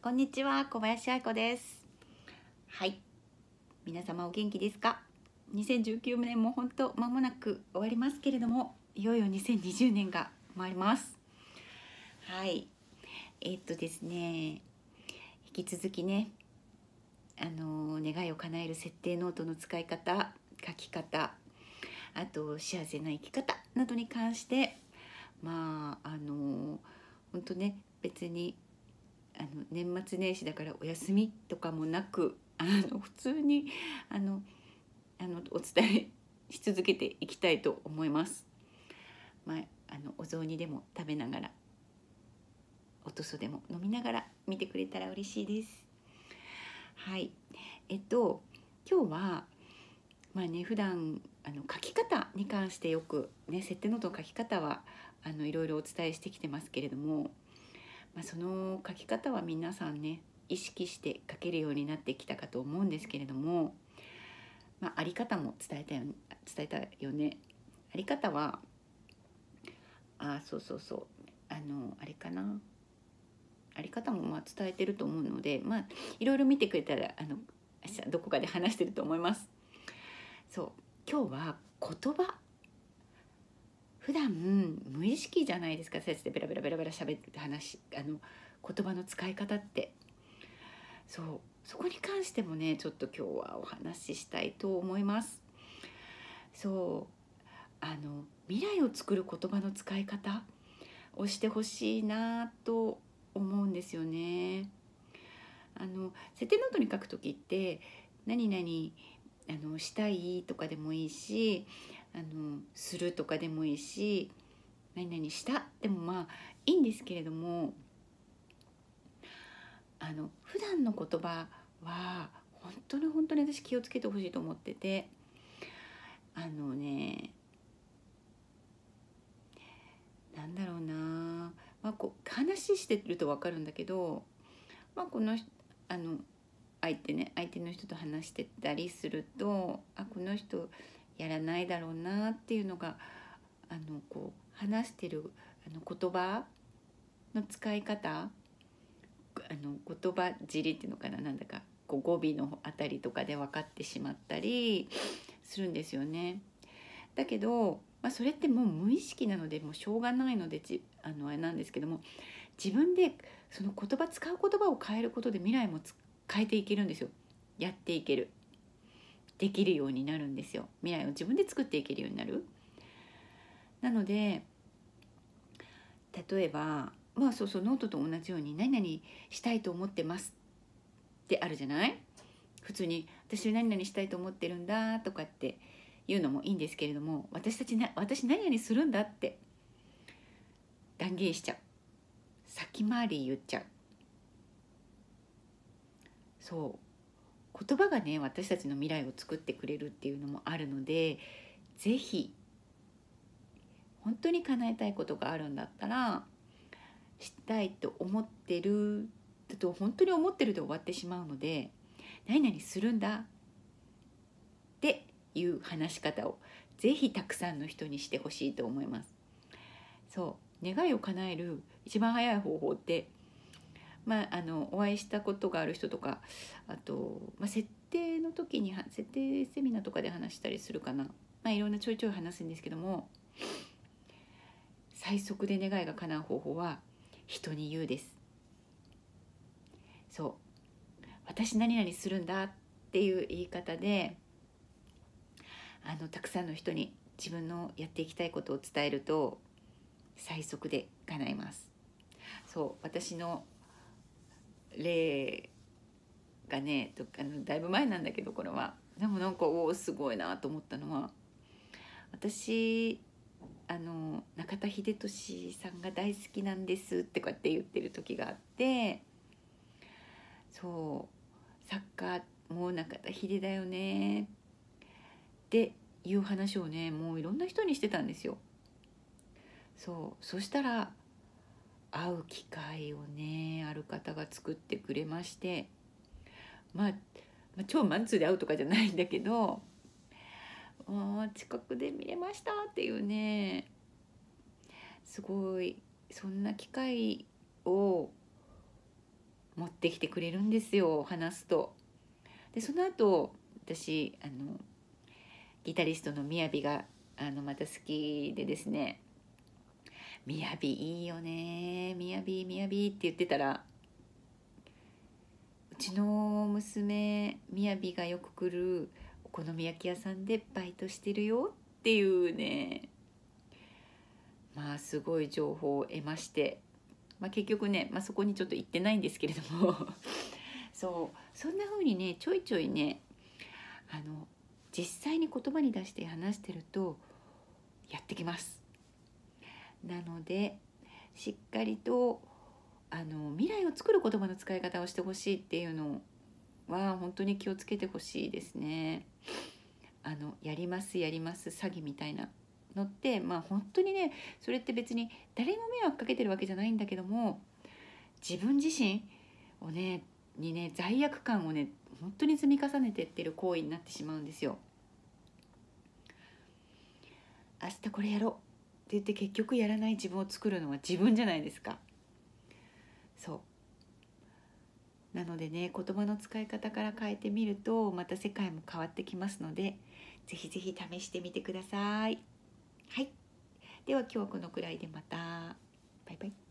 こんにちは小林愛子です。はい。皆様お元気ですか？2019年も本当間もなく終わりますけれどもいよいよ2020年が参ります。はい。えー、っとですね引き続きねあの願いを叶える設定ノートの使い方書き方あと幸せな生き方などに関してまああの本当ね別にあの年末年始だからお休みとかもなくあの普通にあのあのお伝えし続けていきたいと思います。まあ、あのお雑煮でも食べながらおとそでも飲みながら見てくれたら嬉しいです。はいえっと今日はまあね普段あの書き方に関してよくね設定ノートの書き方はあのいろいろお伝えしてきてますけれども、まあ、その書き方は皆さんね意識して書けるようになってきたかと思うんですけれども、まあ、あり方も伝えたよ伝えたよね。あり方はあそうそうそうあのあれかなあり方もまあ伝えてると思うのでまあいろいろ見てくれたらあのどこかで話してると思います。そう今日は言葉普段無意識じゃないですか先生でベラベラベラベラ喋って話あの言葉の使い方って。そう。そこに関してもねちょっと今日はお話ししたいと思います。そう。あの未来を作る言葉の使い方をしてほしいなと思うんですよね。あの設定ノートに書く時って何々あのしたいとかでもいいしあのするとかでもいいし何々したでもまあいいんですけれどもあの普段の言葉は本当に本当に私気をつけてほしいと思っててあのねなんだろうな、まあ、こう話してると分かるんだけど、まあ、このあの相手ね相手の人と話してたりするとあこの人やらないだろうなっていうのがあのこう話してるあの言葉の使い方あの言葉尻っていうのかななんだかこう語尾のあたりとかで分かってしまったりするんですよね。だけど、まあ、それってもう無意識なのでもうしょうがないのでじあのあれなんですけども自分でその言葉使う言葉を変えることで未来も変えていけるんですよやっていける。できるようになるんですよ。未来を自分で作っていけるようになる。なので例えばまあそうそうノートと同じように何々したいと思ってますってあるじゃない？普通に私何々したいと思ってるんだとかって言うのもいいんですけれども私たちな私何々するんだって断言しちゃう。先回り言っちゃう。そう。言葉がね私たちの未来を作ってくれるっていうのもあるので是非本当に叶えたいことがあるんだったらしたいと思ってるだと本当に思ってるで終わってしまうので何々するんだっていう話し方を是非たくさんの人にしてほしいと思います。そう願いを叶える一番早い方法ってまあ、あのお会いしたことがある人とかあと、まあ、設定の時に設定セミナーとかで話したりするかな、まあ、いろんなちょいちょい話すんですけども最速で願いが叶う方法は人に言うです。そう私何々するんだっていう言い方であのたくさんの人に自分のやっていきたいことを伝えると最速で叶います。そう私の例がねあのだいぶ前なんだけどこれはでもなんかおおすごいなと思ったのは私あの中田英寿さんが大好きなんですってこうやって言ってる時があってそう作家もう中田秀だよねっていう話をねもういろんな人にしてたんですよ。そうそしたら会う機会をねある方が作ってくれまして、まあ、まあ超マンツーで会うとかじゃないんだけど近くで見れましたっていうねすごいそんな機会を持ってきてくれるんですよ話すと。でその後私あのギタリストのみやびがあのまた好きでですね「みやびいいよね。みやびみやび」って言ってたらうちの娘みやびがよく来るお好み焼き屋さんでバイトしてるよっていうね。まあすごい情報を得まして、まあ、結局ね、まあ、そこにちょっと行ってないんですけれども。そう。そんな風にねちょいちょいねあの実際に言葉に出して話してるとやってきます。なのでしっかりとあの未来を作る言葉の使い方をしてほしいっていうのは本当に気をつけてほしいですね。あのやりますやります詐欺みたいなのってまあ本当にねそれって別に誰も迷惑かけてるわけじゃないんだけども自分自身をねにね罪悪感をね本当に積み重ねてってる行為になってしまうんですよ。明日これやろう言って結局やらない自分を作るのは自分じゃないですか。そうなのでね言葉の使い方から変えてみるとまた世界も変わってきますので是非是非試してみてください。はいでは今日はこのくらいでまたバイバイ